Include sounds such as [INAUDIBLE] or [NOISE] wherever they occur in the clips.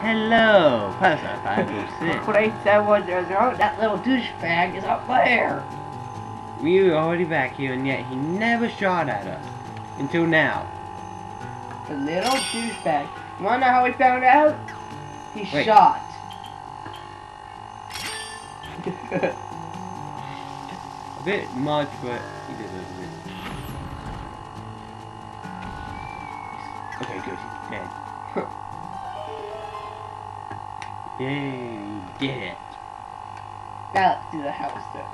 Hello, Professor 506. What I said [LAUGHS] was, there's that little douchebag is up there. We were already back here, and yet he never shot at us. Until now. The little douchebag. You wanna know how we found out? He Wait. shot. [LAUGHS] A bit much, but he deserves it. Okay, good. Dead. Yay, we did it. now let's do the house then.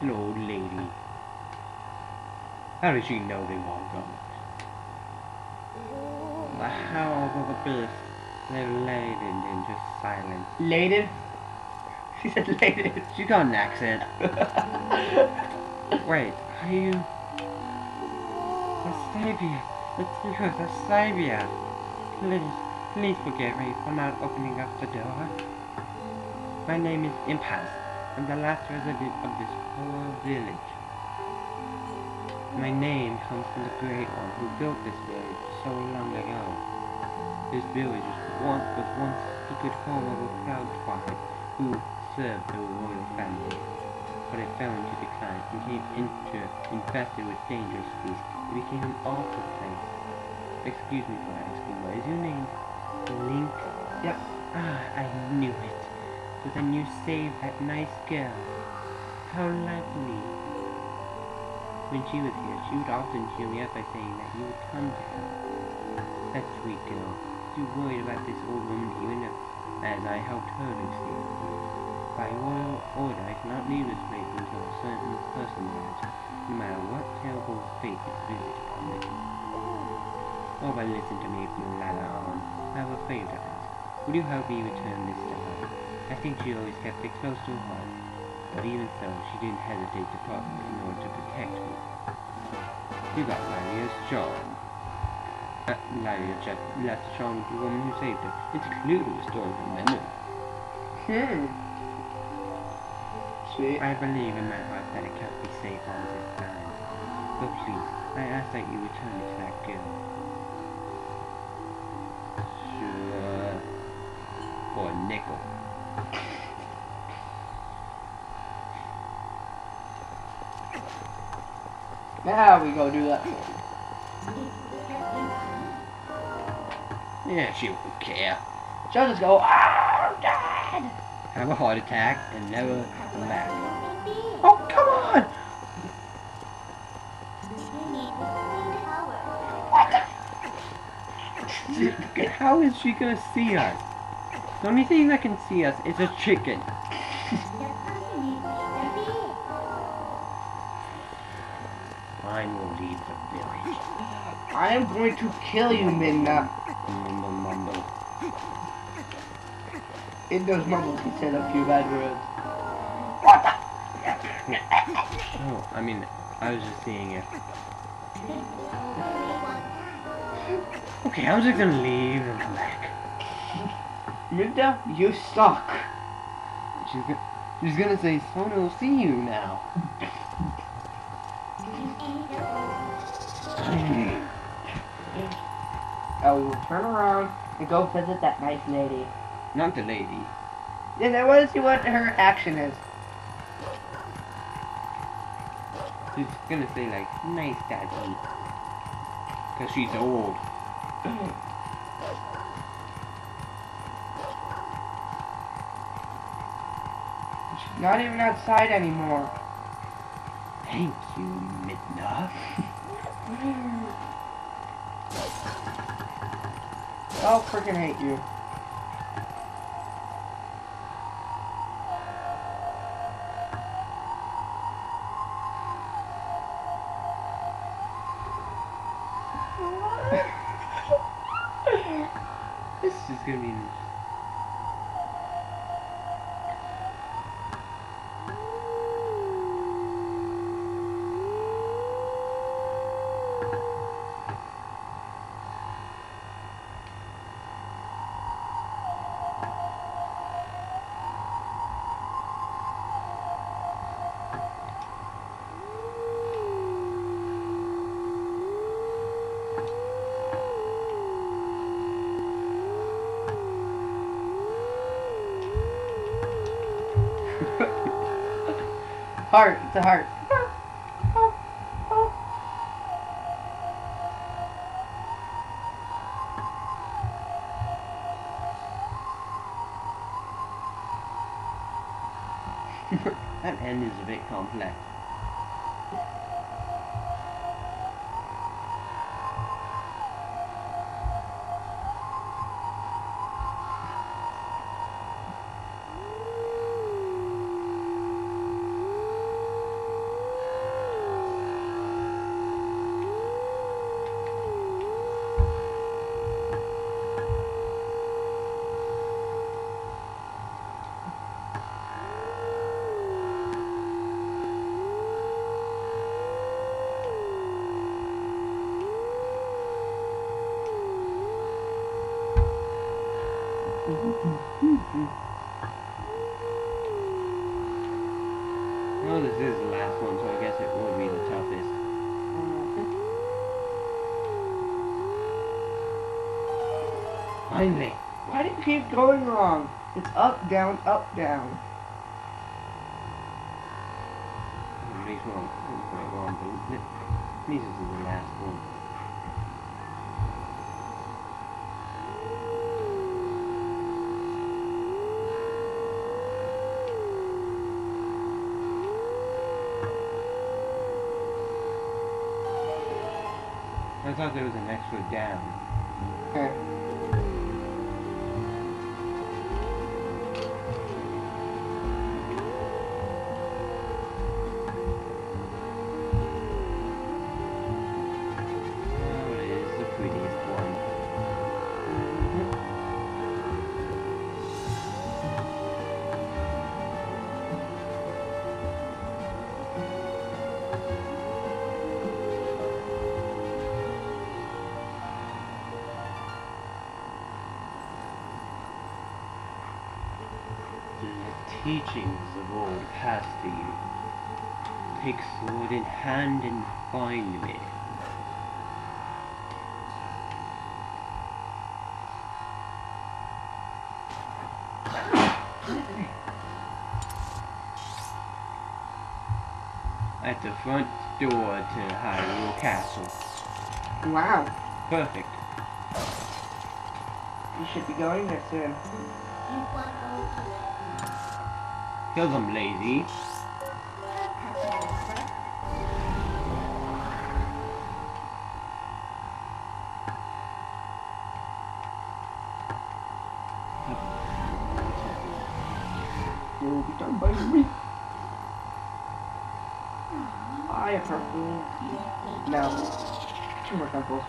An old lady. How did she know they were gone? The howl of the beast lay laden in just silence. Laden? She said laden. She got an accent. [LAUGHS] Wait, are you... The Savior? It's you, the Savior. Please, please forgive me for not opening up the door. My name is Impaz. I'm the last resident of this whole village. My name comes from the Great One who built this village so long ago. This village was once, once secret home of a proud tribe who served the royal family. But it fell into decline and became inter infested with dangerous beasts. It became an awful place. Excuse me for asking, what is your name? Link? Yep. Ah, I knew it. So then you saved that nice girl. How lovely. When she was here, she would often cheer me up by saying that you would come to her. That sweet girl. Too worried about this old woman even as I helped her to see. By royal order, I cannot leave this place until a certain person dies, no matter what terrible fate is visited upon me. Oh, but listen to me, Lala on. I have a favor to ask. Would you help me return this to her? I think she always kept it close to her heart, but even so, she didn't hesitate to part with it in order to protect me. You got Lilia's charm. Uh, Lilia just left the charm with the woman who saved her. It's clearly restoring her memory. Hmm. Sweet. I believe in my heart that it can't be safe all this time. But please, I ask that you return it to that girl. Nickel. Now we go do that. Yeah, she won't care. She'll just go, ah, Dad! Have a heart attack and never come back. Oh, come on! How is she gonna see us? The only thing that can see us is a chicken. Mine will leave the village. I am going to kill you, Midna. Mumble mumble. In those mumbles, he said a few bad words. What? Oh, I mean, I was just seeing it. Okay, I'm just gonna leave and come back. Midna, you suck. She's gonna, she's gonna say, Sona will see you now. Hmm. Oh, we will turn around and go visit that nice lady. Not the lady. And I want to see what her action is. She's gonna say like, nice daddy. Cause she's old. Hmm. Not even outside anymore. Thank you, Midna. [LAUGHS] I'll freaking hate you. Heart. It's a heart. [LAUGHS] that end is a bit complex. Mm. Well, this is the last one, so I guess it would be the toughest. Finally! Why do you keep going wrong? It's up, down, up, down. At least one, but th- this is the last one. I thought there was an extra down. Okay. Teachings of old pass to you. Take sword in hand and find me. At the front door to Hyrule Castle. Wow. Perfect. You should be going there soon. Because I'm lazy. You'll be done by me. I have purple. No. Two more temples.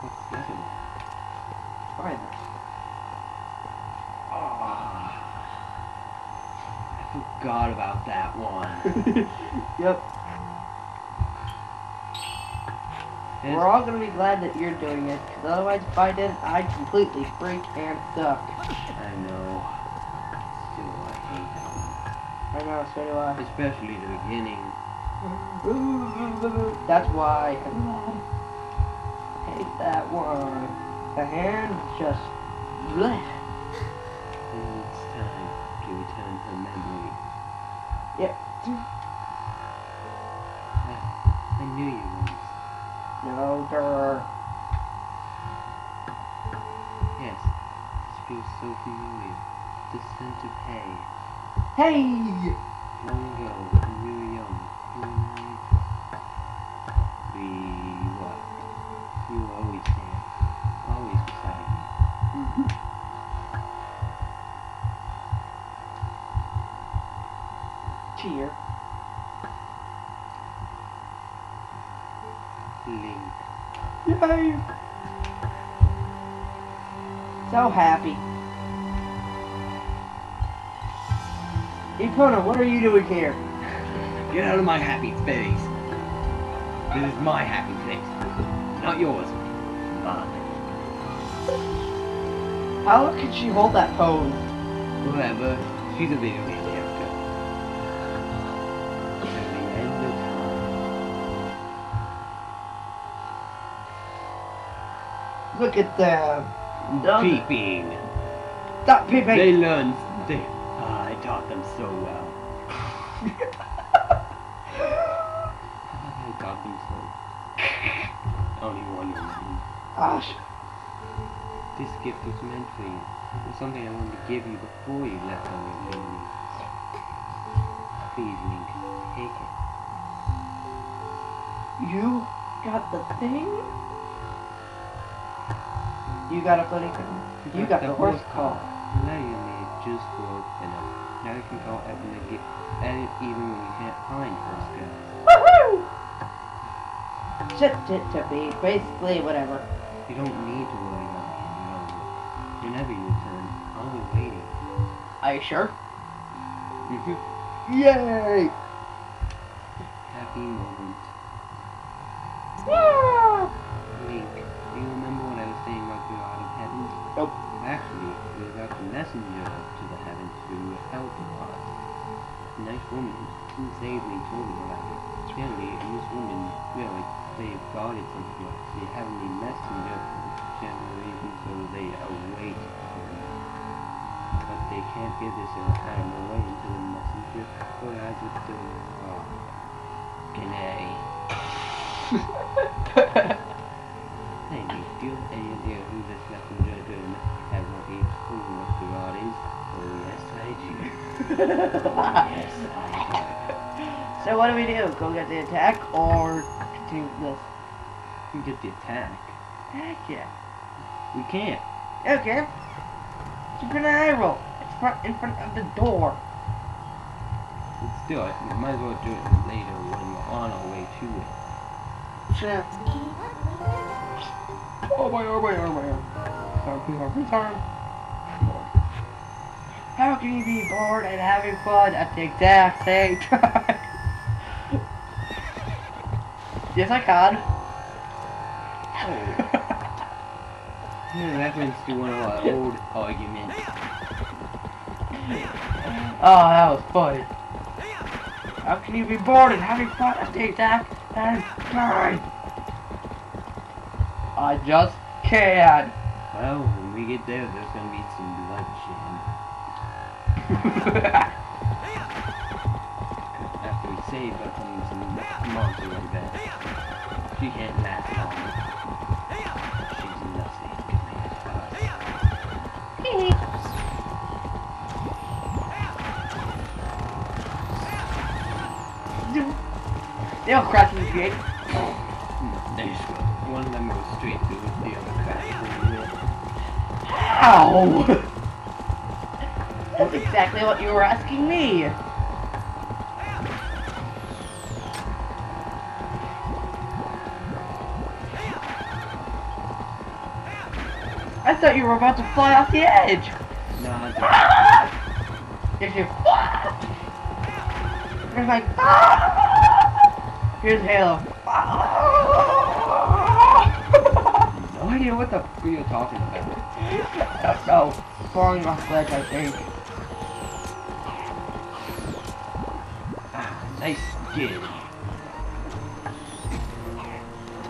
What's the other one? Fine. Ah, I forgot about that one. Yep. We're all gonna be glad that you're doing it, because otherwise if I didn't, I'd completely freak and suck. I know. Still, I hate that I know, so do I. Especially the beginning. That's why I hate that one. The hand just bleh. And it's time to return her memory. Yep. Knew you once. No, grr. Yes. This feels so familiar. The scent of hay. Hey! Long ago, when we were young, you and I... We... what? You were always there. Always beside me. [LAUGHS] Cheer. Link. Yay! So happy. Epona, what are you doing here? Get out of my happy place. This is my happy place. Not yours. Mine. How can she hold that pose? Whatever. She's a video game Look at them. Done. Peeping. Stop peeping! They learned. They. Ah, I taught them so well. [LAUGHS] I taught them so. Only one of them. Gosh. This gift was meant for you. It was something I wanted to give you before you left on your journey. Please, Link, take it. You got the thing? You got a funny thing? You got the horse call. Now you need just for enough. Now you can call Evan to get at it even when you can't find horse girl. Woohoo! Shit, shit, chippy. Basically, whatever. You don't need to worry about me. Whenever you return, I'll be waiting. Are you sure? Mhm. Yay! Happy moment. It was about the messenger to the heavens who helped us. A nice woman who saved me told me about it. Apparently, this woman really they've guarded something like the heavenly messenger for general reason, so they await him. But they can't give this animal away until the messenger arrives with the uh, canary. [LAUGHS] Hey, Nick, do you have any idea who this messenger to the has not been who what the God is? Oh yes I do. yes [LAUGHS] I So what do we do? Go get the attack or continue this? do. You get the attack. Heck yeah. We can't. Okay. Super eye roll. It's front in front of the door. But still, I think we might as well do it later when we're on our way to it. Sure. Oh my, oh my, oh my. Oh. Sorry, please, sorry, sorry. How can you be bored and having fun at the exact same time? [LAUGHS] yes, I can. Oh. Yeah, reference to one of our old arguments. [LAUGHS] Oh, that was funny. How can you be bored and having fun at the exact same time? I just can't. Well, when we get there, there's gonna be some bloodshed. [LAUGHS] After we save her from some monster like that, she can't last long. She's nothing compared to us. They all crash in the gate. Hmm, They just go. One of them goes straight through, the other crashes in the middle. Ow! That's exactly what you were asking me. I thought you were about to fly off the edge. Nah, the- Yes, you. [LAUGHS] Like. ah! [LAUGHS] Here's Halo. [LAUGHS] no idea what the f you're talking about. No, falling off ledge, I think. Ah, nice skin.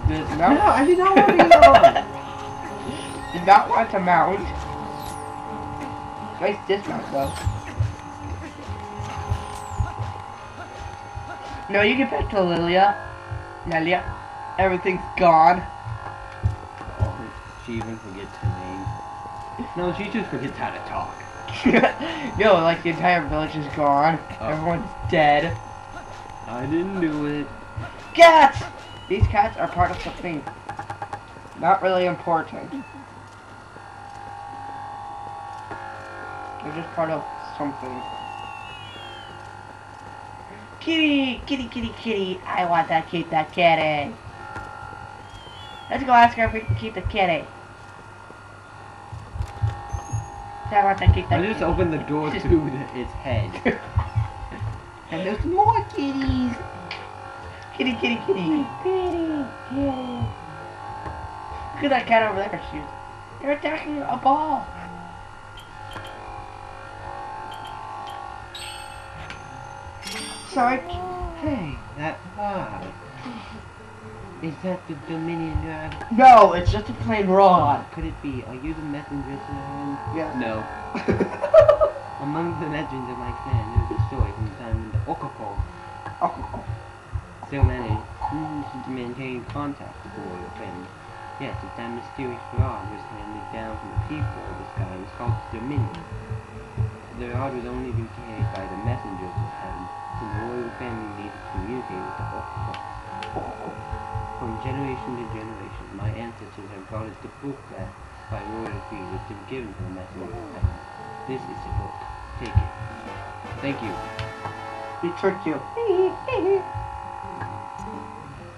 Did No, mount? I did not want to be on. [LAUGHS] Did not want to mount. Nice dismount though. No, you get back to Lilia. Lilia. Everything's gone. Oh, she even forgets. No, she just forgets how to talk. [LAUGHS] no, like the entire village is gone. Oh. Everyone's dead. I didn't do it. Cats! These cats are part of something not really important. They're just part of something. Kitty, kitty, kitty, kitty. I want that, keep that kitty. Let's go ask her if we can keep the kitty. I want to keep I just opened the door to the, its head. [LAUGHS] And there's more kitties. Kitty, kitty, kitty. Kitty, kitty. Look at that cat over there. She's they're attacking a ball. Sorry. hey, that vibe. Is that the Dominion Rod? No, it's just a plain rod. Could it be? Are you the messenger to him? Yeah. No. [LAUGHS] Among the legends of my clan, there's a story from the time when the Okapo Oh, still managed to maintain contact with the royal family. Yes, if that mysterious rod was handed down from the people of the sky, it was called the Dominion. The rod was only been carried by the messengers of heaven, whom the royal family needed to communicate with the Okapo. From generation to generation, my ancestors have brought us the book that, by royal decree, was to be given to the messenger of heaven. This is the book. Take it. Thank you. we tricked you. [LAUGHS]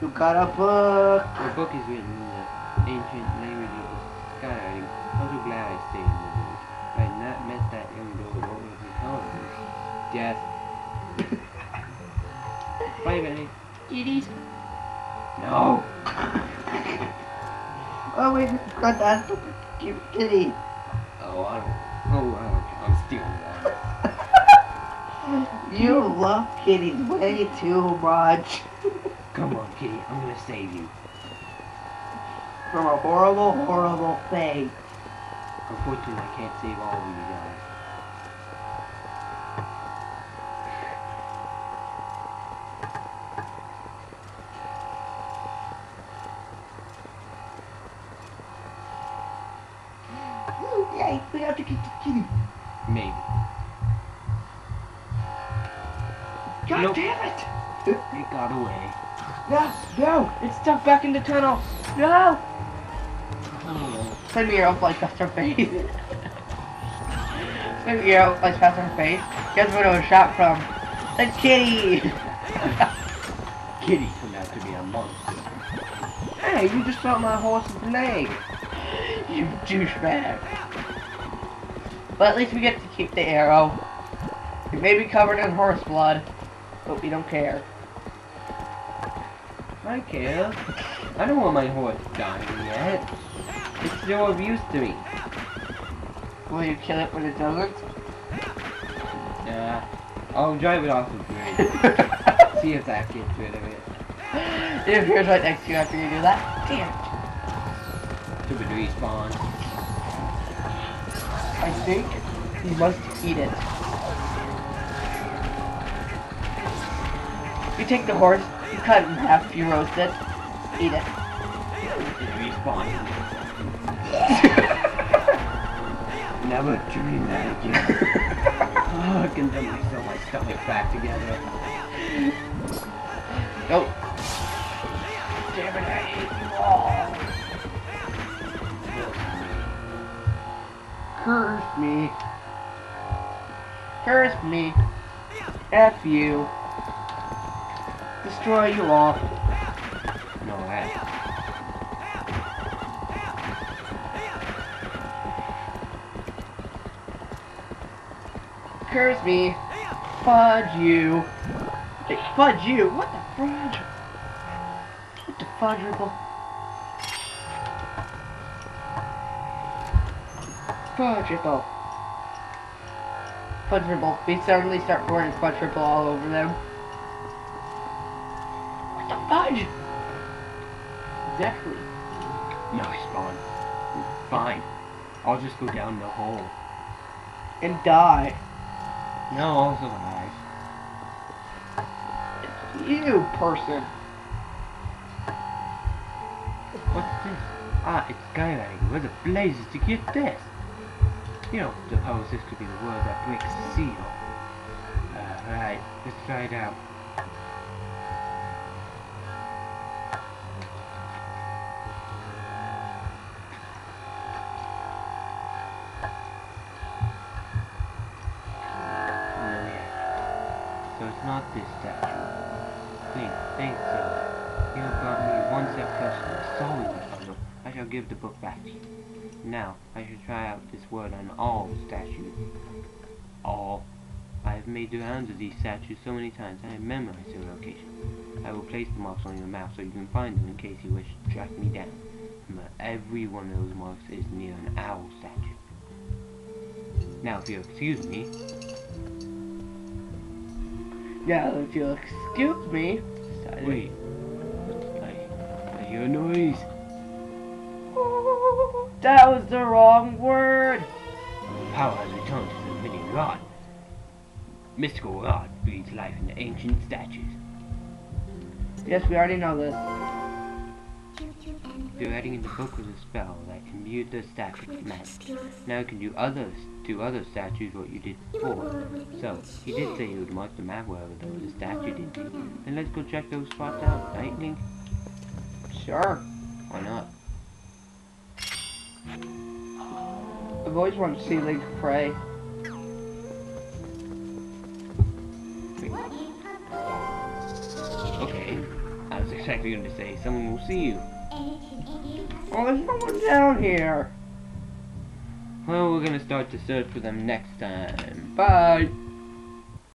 You got a book. The book is written in the ancient language of the skywriting. I'm so glad I stayed in the village. If I had not met that young girl, what would have become of me? Death. [COUGHS] Bye, Benny. Kitties. No. [LAUGHS] Oh wait, we got that cute kitty. Oh, I don't. Oh, I don't. I'm stealing [LAUGHS] that. You love kitties way too much. [LAUGHS] Come on, kitty. I'm gonna save you. From a horrible, horrible fate. Unfortunately, I can't save all of you guys. Nope. damn it! It got away. No, no, it's stuck back in the tunnel. No! Oh. Send me your own flight past her face. Send me your own flight past her face. Guess what I was shot from? The kitty! [LAUGHS] Kitty turned out to be a monster. hey, you just shot my horse's leg. You douchebag. But at least we get to keep the arrow. It may be covered in horse blood, but we don't care. I care. I don't want my horse dying yet. It's still of use to me. Will you kill it when it doesn't? Nah. I'll drive it off the bridge. [LAUGHS] See if that gets rid of it. If it appears right next to you after you do that. Damn. Stupid respawn. I think you must eat it. You take the horse, you cut it in half, you roast it, eat it. It respawns. [LAUGHS] Never dream that again. [LAUGHS] oh, I can feel myself, my stomach back together. Nope. Damn it, I hate you all. Curse me. Curse me. F you. Destroy you all. No, that. Curse me. Fudge you. Hey, fudge you. What the fudge? What the fudgeable? Fudgeable. Fudgeable. We suddenly start pouring fudgeable all over them. What the fudge? Exactly. No respawn. Fine. I'll just go down the hole. And die. No, I'll survive. You person. What's this? Ah, it's skywriting. Where the blazes to get this? You don't suppose this could be the word that breaks the seal? Alright, let's try it out. Give the book back to you. Now, I shall try out this word on all the statues. All. I have made the rounds of these statues so many times I have memorized their location. I will place the marks on your map so you can find them in case you wish to track me down. But every one of those marks is near an owl statue. Now, if you'll excuse me, Now, if you'll excuse me. Wait. I, I hear a noise. That was the wrong word. Power has returned to the living god. Mystical god breathes life into ancient statues. Yes, we already know this. The writing in the book was a spell that imbued the statue with magic. Now you can do others to other statues what you did before. So, he did say he would mark the map wherever there was a statue did Then let's go check those spots out, right, Link? Sure. Why not? I've always wanted to see Link pray. Okay. I was exactly going to say someone will see you. Oh, there's no one down here. Well, we're going to start to search for them next time. Bye.